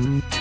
Bye.